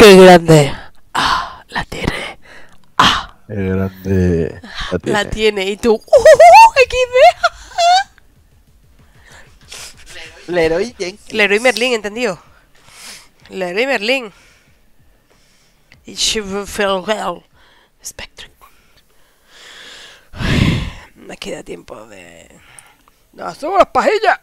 ¡Qué grande! ¡Ah! La tiene. ¡Ah! Qué grande. La tiene. La tiene. Y tú. ¡Uh! XD. Leroy Jenkins. Leroy Merlin, ¿entendido? Leroy Merlin. Y Shiverfell. Spectre. Me queda tiempo de. ¡No, somos las pajillas!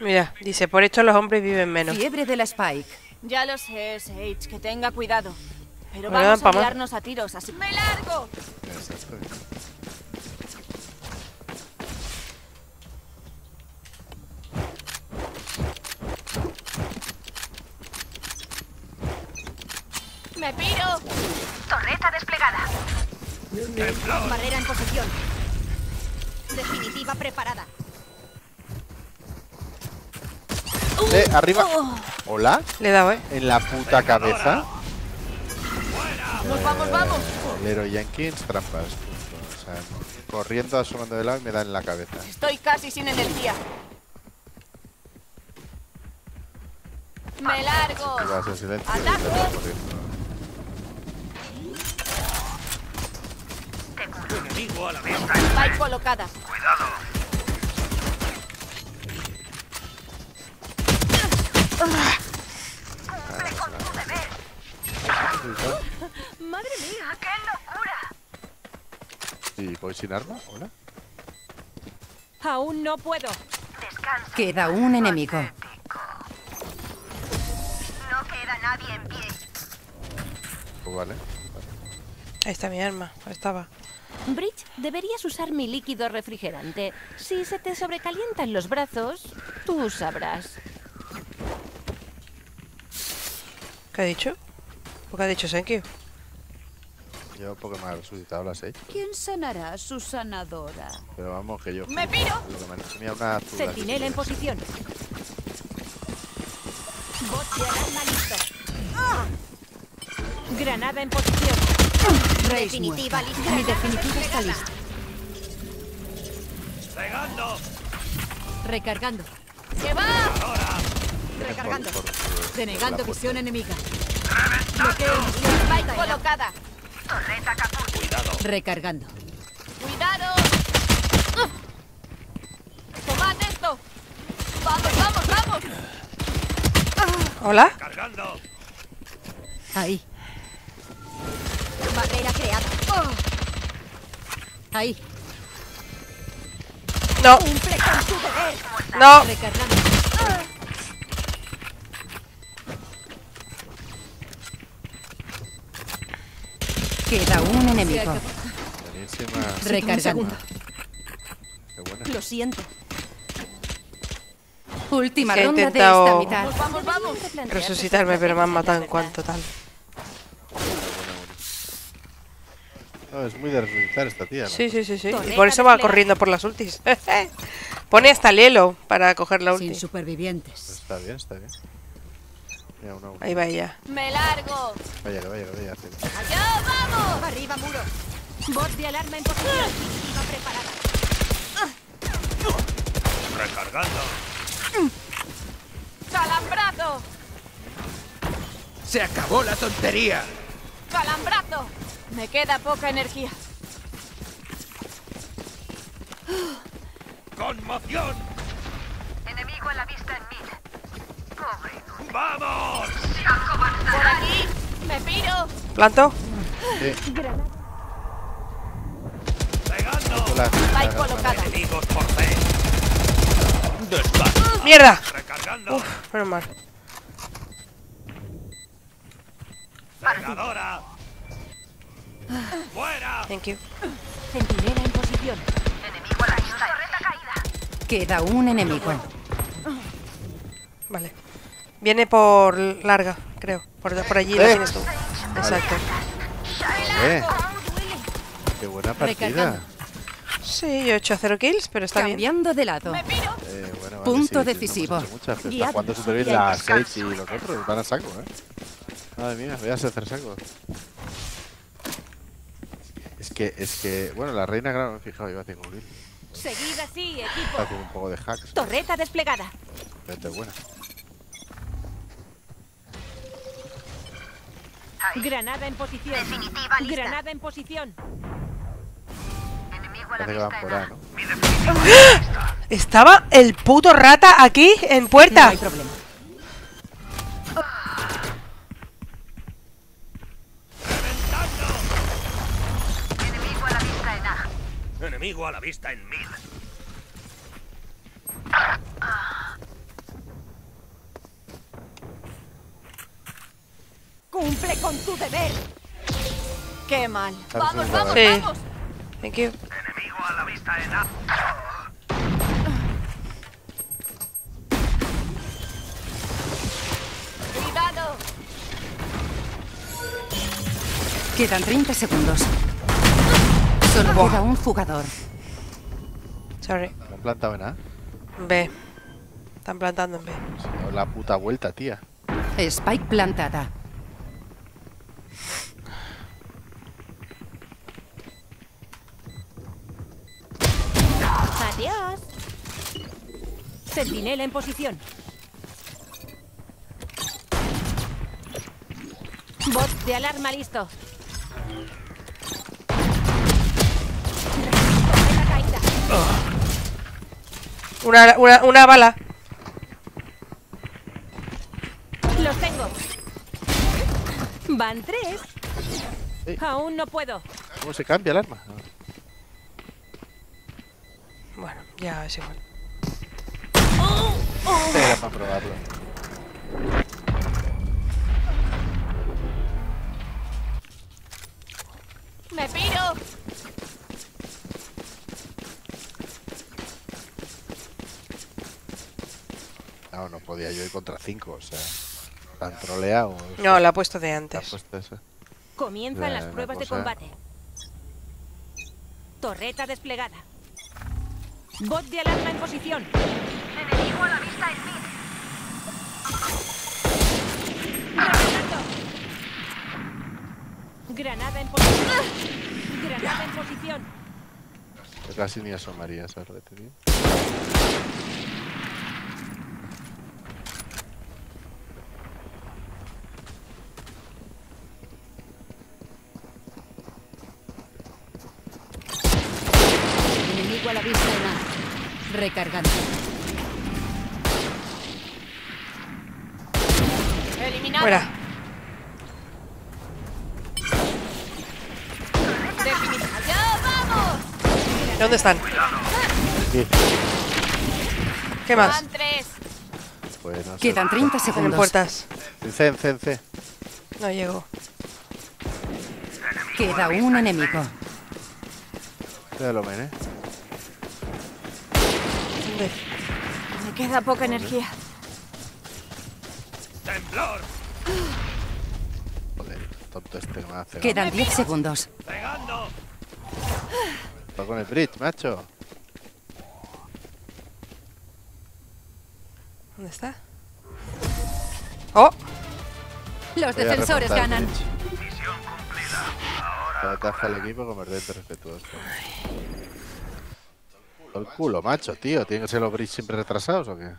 Mira, dice, por esto los hombres viven menos. Fiebre de la Spike. Ya lo sé, Sage, que tenga cuidado. Pero vamos a más. liarnos a tiros, así... ¡Me largo! ¡Me piro! Torreta desplegada. Barrera en posición. Definitiva preparada. Eh, arriba. ¿Hola? Le he dado, ¿eh? En la puta cabeza. ¡Vamos, vamos, vamos! Leroy Jenkins, trampas. punto. O sea, corriendo, asomando de lado y me da en la cabeza. Estoy casi sin energía. ¡Me largo! Y vas en vas corriendo. Spike colocada. ¡Madre mía, qué locura! ¿Y voy sin arma? ¿Hola? Aún no puedo. Descansa. Queda un enemigo. No queda nadie en pie. Pues vale. Ahí está mi arma. Ahí estaba. Bridge, deberías usar mi líquido refrigerante. Si se te sobrecalientan los brazos, tú sabrás. ¿Qué ha dicho? ¿Por qué ha dicho thank you? Yo porque me ha resucitado las 6. ¿Quién sanará su sanadora? Pero vamos, que yo. ¡Me piro! Lo que me una azul. Sentinela en posición. Bot de alarma listo. Granada en posición. Reis Definitiva muerta. lista. Mi definitiva está lista. Recargando. ¡Que va! Recargando. Por- por- Denegando visión enemiga. Spike colocada. Torreta caput. Recargando. ¡Cuidado! ¡Uf! ¡Tomad esto! ¡Vamos, vamos, vamos! ¿Hola? Ahí. Barrera creada. Ahí. No. ¡Cumple con tu deber! No. Recargando. Queda un enemigo. Recargando. Qué buena. Lo siento. Última Que he ronda intentado- de esta mitad. ¡Vamos, vamos! Resucitarme, pero me han matado en cuanto tal. No, es muy de resucitar esta tía, ¿no? Sí, sí, sí, sí. Y por eso va corriendo por las ultis. Pone hasta el hielo para coger la Sin ulti. supervivientes. Está bien, está bien. Mira, una, una. Ahí va ella. ¡Me largo! Vaya, vaya, vaya. ¡Allá vamos! Arriba muro. Bot de alarma en posición. Preparada. Recargando. ¡Calambrazo! ¡Se acabó la tontería! ¡Calambrazo! Me queda poca energía. ¡Conmoción! Enemigo a la vista en mid. Pobre. ¡Vamos! ¡Por aquí! ¡Me piro! ¿Planto? ¡Pegando! La- Spike colocada. ¡Enemigos por C! ¡Despacio! ¡Mierda! ¡Recargando! Uf, menos mal. ¡Cargadora! ¡Fuera! Thank you. Centinela en posición. Enemigo a la vista. Torreta caída. Queda un enemigo. Vale. Viene por larga, creo. Por, por allí lo Eh. tienes tú. Exacto. Eh, qué buena partida. Sí, yo he hecho 0 kills, pero está bien. Cambiando de lado. Eh, bueno, vale, Punto sí, sí, no decisivo. muchas, pero Guiado. está jugando súper bien Y hay la descanso. Sage y los otros. Van a saco, ¿eh? Madre mía, voy a hacer saco. Es que, es que, bueno, la reina, claro, me he fijado, iba a tener un Seguid así, Está equipo. haciendo un poco de hacks. Torreta desplegada. Pero es Granada en posición. Definitiva lista. Granada en posición. Enemigo a la vista por en ahí, A. ¿no? Estaba el puto rata aquí en No puerta. hay problema. Enemigo a la vista en A. Enemigo a la vista en mid. Cumple Qué mal. Vamos, Vamos, vamos, vamos, Sí. vamos. Thank you. Enemigo a la vista en A. Cuidado. Quedan 30 segundos. Solo queda un jugador. Sorry. ¿No han plantado en A? B. Están plantando en B. Se la puta vuelta, tía. Spike plantada. Centinela en posición. Bot de alarma listo. Una, una, una bala. Los tengo. Van tres. Sí. Aún no puedo. ¿Cómo se cambia el arma? Bueno, ya es igual. Era para probarlo. Me piro. No, no podía yo ir contra 5, o sea. Tan troleado. No, la he puesto de antes. puesto eso. Comienzan las pruebas de cosa. combate. Torreta desplegada. Bot de alarma en posición. Granada en posición. Granada en posición. Casi ni asomaría esa red, tío. Enemigo a la vista A. Recargando. Eliminado. Fuera. ¡Ya! ¿Dónde están? Aquí. ¿Qué más? Van tres. No sé. Quedan 30 En segundos. puertas. En C, en C, en C. No llego. Queda un enemigo. Cuidado, lo men, eh. ¿Dónde? Me queda poca energía. ¡Temblor! Joder, tonto este que me hace. Quedan 10 segundos. ¡Pegando! Va con el bridge, macho. ¿Dónde está? ¡Oh! Los Voy defensores ganan. bridge. Ventaja al equipo convergente respetuoso. El culo, macho, tío. ¿Tienen que ser los bridge siempre retrasados o qué?